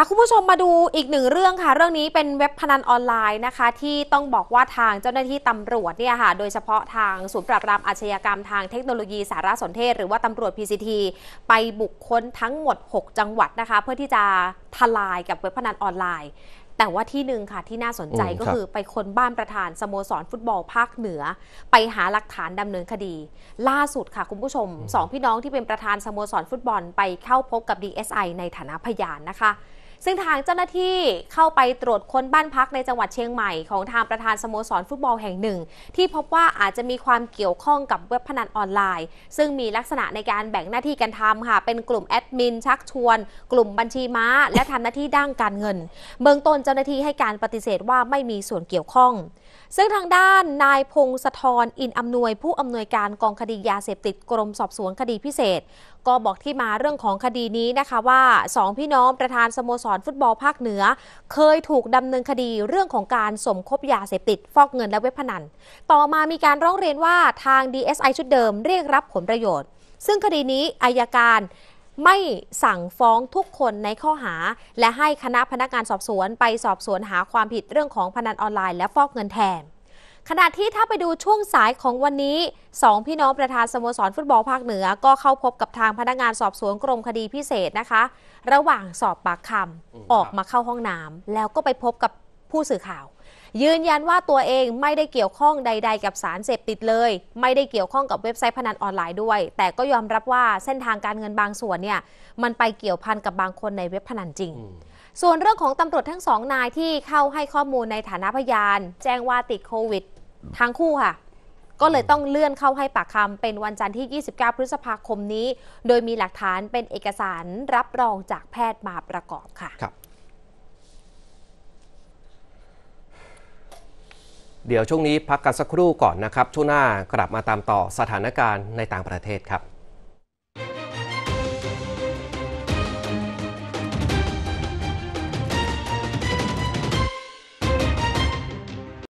อะคุณผู้ชมมาดูอีกหนึ่งเรื่องค่ะ เรื่องนี้เป็นเว็บพนันออนไลน์นะคะ ที่ต้องบอกว่าทางเจ้าหน้าที่ตำรวจเนี่ยค่ะโดยเฉพาะทางศูนย์ปราบปรามอาชญากรรมทางเทคโนโลยีสารสนเทศ หรือว่าตำรวจ PCT ไปบุกค้นทั้งหมด 6 จังหวัดนะคะ เพื่อที่จะทลายกับเว็บพนันออนไลน์ แต่ว่าที่หนึ่งค่ะที่น่าสนใจอืมก็ครับคือไปค้นบ้านประธานสโมสรฟุตบอลภาคเหนือ ไปหาหลักฐานดำเนินคดี ล่าสุดค่ะคุณผู้ชมสองพี่น้องที่เป็นประธานสโมสรฟุตบอลไปเข้าพบกับ DSI ในฐานะพยานนะคะ ซึ่งทางเจ้าหน้าที่เข้าไปตรวจค้นบ้านพักในจังหวัดเชียงใหม่ของทางประธานสโมสรฟุตบอลแห่งหนึ่ง ที่พบว่าอาจจะมีความเกี่ยวข้องกับเว็บพนันออนไลน์ ซึ่งมีลักษณะในการแบ่งหน้าที่กันทำค่ะ เป็นกลุ่มแอดมินชักชวน กลุ่มบัญชีม้า และทำหน้าที่ด้านการเงิน เบื้องต้นเจ้าหน้าที่ให้การปฏิเสธว่าไม่มีส่วนเกี่ยวข้องซึ่งทางด้านนายพงศธรอินอำนวยผู้อำนวยการกองคดียาเสพติดกรมสอบสวนคดีพิเศษก็บอกที่มาเรื่องของคดีนี้นะคะว่าสองพี่น้องประธานสโมสรฟุตบอลภาคเหนือ เคยถูกดำเนินคดีเรื่องของการสมคบยาเสพติด ฟอกเงินและเว็บพนัน ต่อมามีการร้องเรียนว่าทาง DSI ชุดเดิมเรียกรับผลประโยชน์ ซึ่งคดีนี้อายการไม่สั่งฟ้องทุกคนในข้อหา และให้คณะพนักงานสอบสวนไปสอบสวนหาความผิดเรื่องของพนันออนไลน์และฟอกเงินแทน ขณะที่ถ้าไปดูช่วงสายของวันนี้สองพี่น้องประธานสโมสรฟุตบอลภาคเหนือ ก็เข้าพบกับทางพนักงานสอบสวนกรมคดีพิเศษนะคะ ระหว่างสอบปากคำออกมาเข้าห้องน้ำแล้วก็ไปพบกับผู้สื่อข่าว ยืนยันว่าตัวเองไม่ได้เกี่ยวข้องใด ๆ กับสารเสพติดเลย ไม่ได้เกี่ยวข้องกับเว็บไซต์พนันออนไลน์ด้วย แต่ก็ยอมรับว่าเส้นทางการเงินบางส่วนเนี่ยมันไปเกี่ยวพันกับบางคนในเว็บพนันจริงส่วนเรื่องของตำรวจทั้งสองนายที่เข้าให้ข้อมูลในฐานะพยาน แจ้งว่าติดโควิด ทั้งคู่ค่ะ ก็เลยต้องเลื่อนเข้าให้ปากคำเป็นวันจันทร์ที่ 29 พฤษภาคมนี้ โดยมีหลักฐานเป็นเอกสารรับรองจากแพทย์มาประกอบค่ะครับ เดี๋ยวช่วงนี้พักกันสักครู่ก่อนนะครับ ช่วงหน้ากลับมาตามต่อสถานการณ์ในต่างประเทศครับ